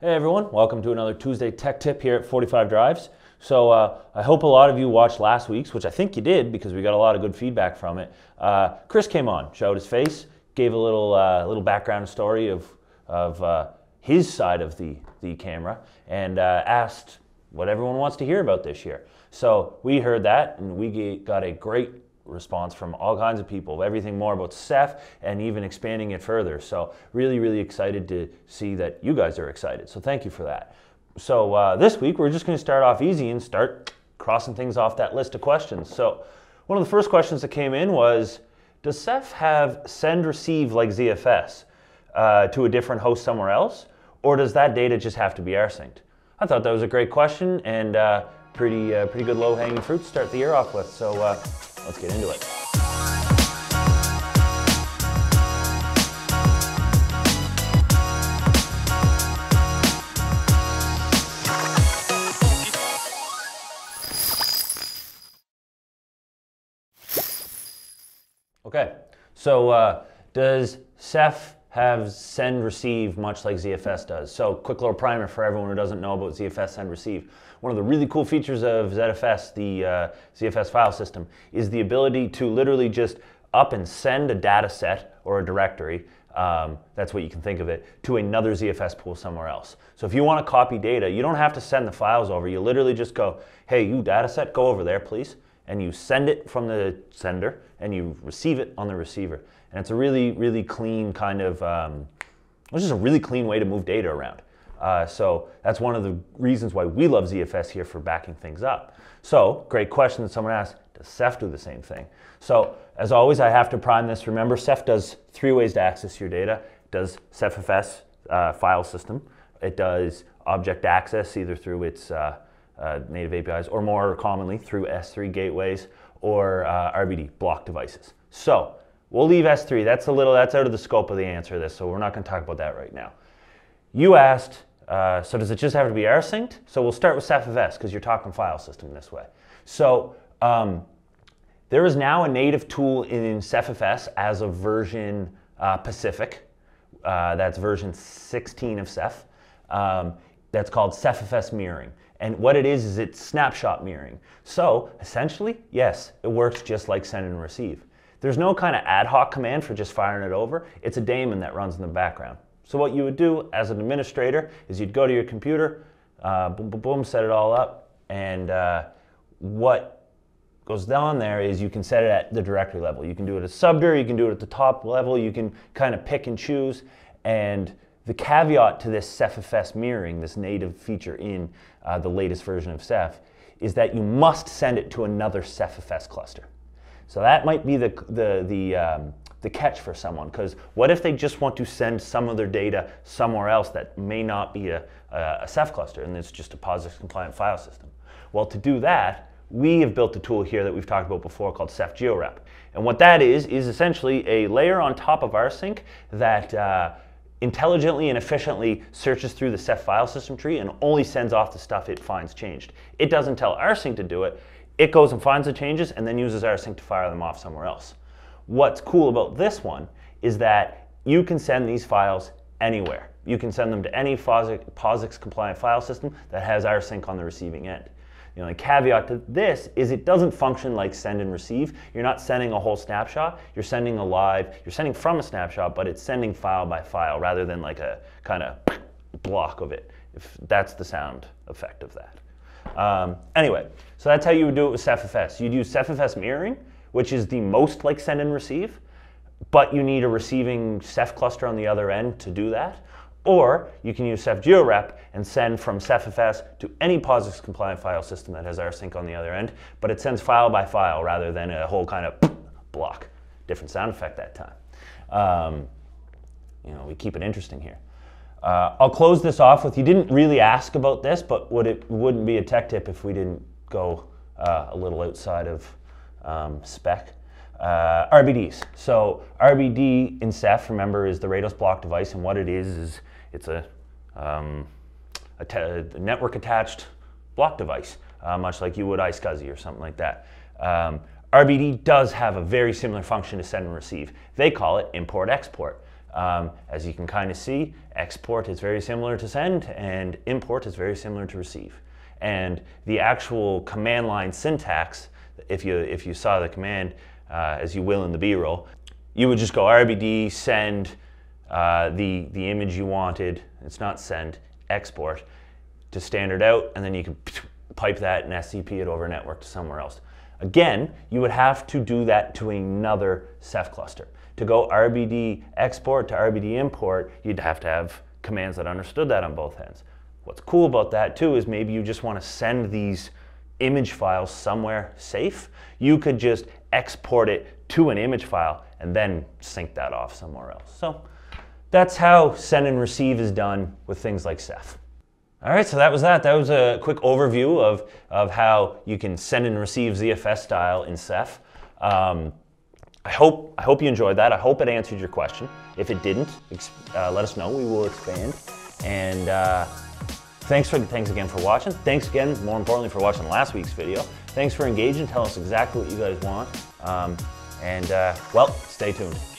Hey everyone, welcome to another Tuesday Tech Tip here at 45 Drives. So uh, I hope a lot of you watched last week's, which I think you did because we got a lot of good feedback from it. Uh, Chris came on, showed his face, gave a little uh, little background story of of uh, his side of the the camera, and uh, asked what everyone wants to hear about this year. So we heard that, and we got a great response from all kinds of people, everything more about Ceph and even expanding it further. So really, really excited to see that you guys are excited. So thank you for that. So uh, this week we're just going to start off easy and start crossing things off that list of questions. So one of the first questions that came in was, does Ceph have send receive like ZFS uh, to a different host somewhere else, or does that data just have to be rsynced? I thought that was a great question and uh, pretty uh, pretty good low hanging fruit to start the year off with. So uh, Let's get into it. Okay, so uh, does Ceph have send receive much like ZFS does? So quick little primer for everyone who doesn't know about ZFS send receive. One of the really cool features of ZFS, the uh, ZFS file system, is the ability to literally just up and send a data set or a directory, um, that's what you can think of it, to another ZFS pool somewhere else. So if you want to copy data, you don't have to send the files over. You literally just go, hey, you data set, go over there, please. And you send it from the sender and you receive it on the receiver. And it's a really, really clean kind of, um, it's just a really clean way to move data around. Uh, so that's one of the reasons why we love ZFS here for backing things up. So great question that someone asked, does Ceph do the same thing? So as always, I have to prime this. Remember, Ceph does three ways to access your data. It does CephFS uh, file system. It does object access either through its uh, uh, native APIs or more commonly through S3 gateways or uh, RBD block devices. So we'll leave S3. That's a little, that's out of the scope of the answer to this, so we're not going to talk about that right now. You asked, uh, so does it just have to be air rsynced? So we'll start with CephFS because you're talking file system this way. So um, there is now a native tool in CephFS as of version uh, Pacific. Uh, that's version 16 of Ceph. Um, that's called CephFS mirroring. And what it is, is it's snapshot mirroring. So essentially, yes, it works just like send and receive. There's no kind of ad hoc command for just firing it over. It's a daemon that runs in the background. So what you would do as an administrator is you'd go to your computer, uh, boom, boom, boom, set it all up, and uh, what goes down there is you can set it at the directory level. You can do it at subdir, you can do it at the top level, you can kind of pick and choose. And the caveat to this CephFS mirroring, this native feature in uh, the latest version of Ceph, is that you must send it to another CephFS cluster. So that might be the, the, the um, the catch for someone because what if they just want to send some of their data somewhere else that may not be a, a, a Ceph cluster and it's just a POSIX compliant file system? Well, to do that, we have built a tool here that we've talked about before called Ceph GeoRep. And what that is, is essentially a layer on top of rsync that uh, intelligently and efficiently searches through the Ceph file system tree and only sends off the stuff it finds changed. It doesn't tell rsync to do it. It goes and finds the changes and then uses rsync to fire them off somewhere else. What's cool about this one is that you can send these files anywhere. You can send them to any POSIX compliant file system that has rsync on the receiving end. The only caveat to this is it doesn't function like send and receive. You're not sending a whole snapshot. You're sending a live, you're sending from a snapshot, but it's sending file by file rather than like a kind of block of it, if that's the sound effect of that. Um, anyway, so that's how you would do it with CephFS. You'd use CephFS mirroring, which is the most like send and receive, but you need a receiving Ceph cluster on the other end to do that. Or you can use Ceph GeoRep and send from CephFS to any POSIX compliant file system that has rsync on the other end, but it sends file by file rather than a whole kind of block. Different sound effect that time. Um, you know, we keep it interesting here. Uh, I'll close this off with, you didn't really ask about this, but would it wouldn't be a tech tip if we didn't go uh, a little outside of um, spec. Uh, RBDs. So RBD in Ceph, remember, is the Rados block device, and what it is is it's a, um, a, network attached block device, uh, much like you would iSCSI or something like that. Um, RBD does have a very similar function to send and receive. They call it import export. Um, as you can kind of see, export is very similar to send and import is very similar to receive. And the actual command line syntax, if you, if you saw the command, uh, as you will in the B-roll, you would just go RBD, send uh, the, the image you wanted, it's not send, export to standard out, and then you can pipe that and SCP it over network to somewhere else. Again, you would have to do that to another Ceph cluster. To go RBD export to RBD import, you'd have to have commands that understood that on both ends. What's cool about that too is maybe you just want to send these image files somewhere safe. You could just export it to an image file and then sync that off somewhere else. So that's how send and receive is done with things like Ceph. All right, so that was that. That was a quick overview of, of how you can send and receive ZFS style in Ceph. Um, I hope, I hope you enjoyed that. I hope it answered your question. If it didn't, uh, let us know. We will expand. And uh, thanks, for, thanks again for watching. Thanks again, more importantly, for watching last week's video. Thanks for engaging. Tell us exactly what you guys want. Um, and, uh, well, stay tuned.